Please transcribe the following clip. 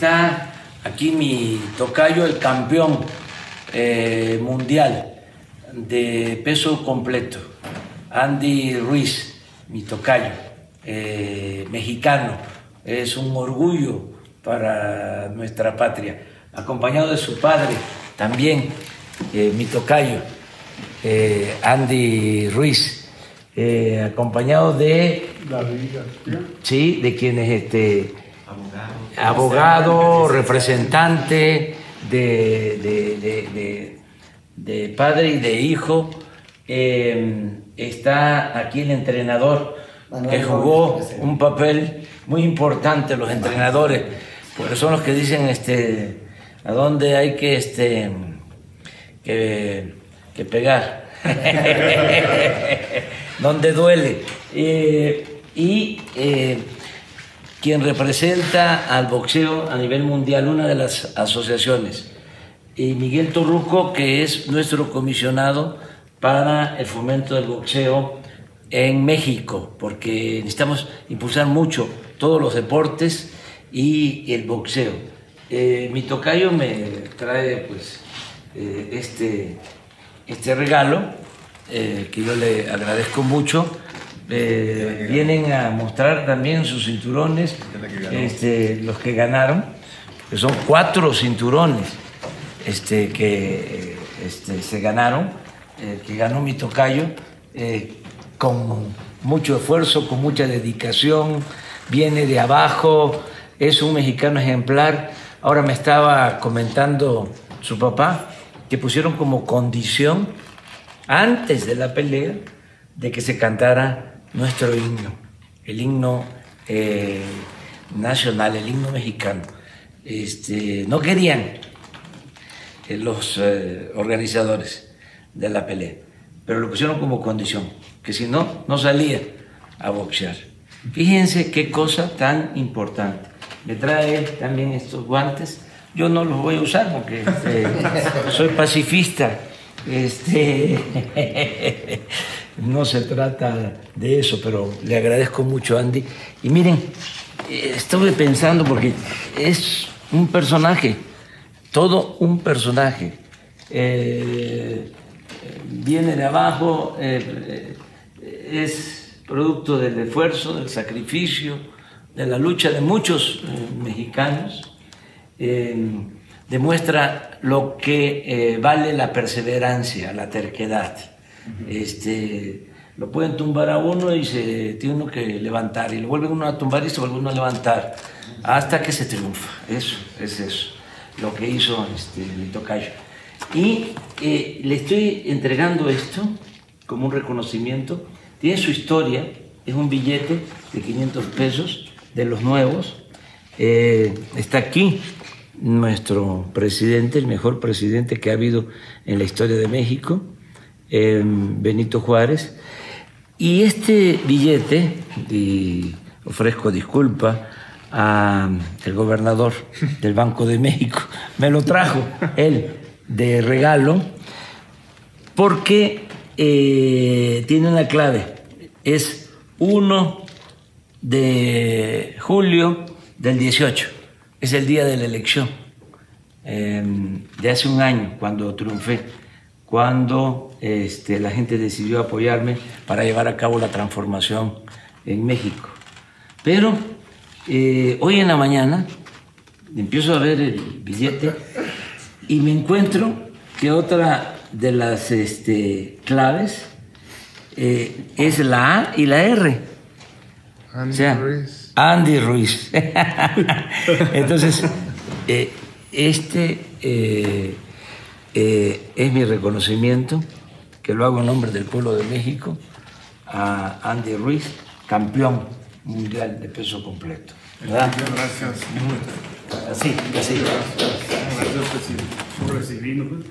está aquí mi tocayo, el campeón eh, mundial de peso completo, Andy Ruiz, mi tocayo, eh, mexicano. Es un orgullo para nuestra patria, acompañado de su padre, también eh, mi tocayo, Andy Ruiz, acompañado de... Sí, de quienes este, abogado, representante de, de, padre y de hijo. Eh, está aquí el entrenador que jugó un papel muy importante, los entrenadores, porque son los que dicen este, a dónde hay que, este, que, pegar, donde duele. Eh, y eh, quien representa al boxeo a nivel mundial, una de las asociaciones, y Miguel Torruco, que es nuestro comisionado para el fomento del boxeo en México, porque necesitamos impulsar mucho todos los deportes y el boxeo. Eh, mi tocayo me trae pues eh, este, este regalo, eh, que yo le agradezco mucho eh, vienen a mostrar también sus cinturones, este, los que ganaron, que son cuatro cinturones este, que este, se ganaron, eh, que ganó mi tocayo, eh, con mucho esfuerzo, con mucha dedicación, viene de abajo, es un mexicano ejemplar. Ahora me estaba comentando su papá que pusieron como condición antes de la pelea de que se cantara nuestro himno, el himno eh, nacional, el himno mexicano. Este, no querían eh, los eh, organizadores de la pelea, pero lo pusieron como condición, que si no, no salía a boxear. Fíjense qué cosa tan importante. Me trae también estos guantes. Yo no los voy a usar porque este, soy pacifista. Este, no se trata de eso, pero le agradezco mucho, Andy. Y miren, estuve pensando porque es un personaje, todo un personaje. Eh, viene de abajo, eh, es producto del esfuerzo, del sacrificio, de la lucha de muchos eh, mexicanos. demuestra lo que vale la perseverancia, la terquedad este, lo pueden tumbar a uno y se tiene uno que levantar, y lo vuelven uno a tumbar y se vuelve uno a levantar, hasta que se triunfa. Eso, es eso, lo que hizo este, mi tocayo. Y eh, le estoy entregando esto como un reconocimiento. Tiene su historia, es un billete de 500 pesos de los nuevos. Eh, está aquí nuestro presidente, el mejor presidente que ha habido en la historia de México Benito Juárez. Y este billete, y ofrezco disculpa al gobernador del Banco de México, me lo trajo él de regalo porque eh, tiene una clave, es 1 de julio del 18, es el día de la elección, em, de hace un año, cuando triunfé cuando este, la gente decidió apoyarme para llevar a cabo la transformación en México. Pero eh, hoy en la mañana empiezo a ver el billete y me encuentro que otra de las este, claves eh, es la A y la R. Andy Ruiz. Andy Ruiz. Entonces, eh, este eh, es mi reconocimiento, que lo hago en nombre del pueblo de México, a Andy Ruiz, campeón mundial de peso completo. ¿verdad? Gracias. Así, así. Gracias, por recibirnos.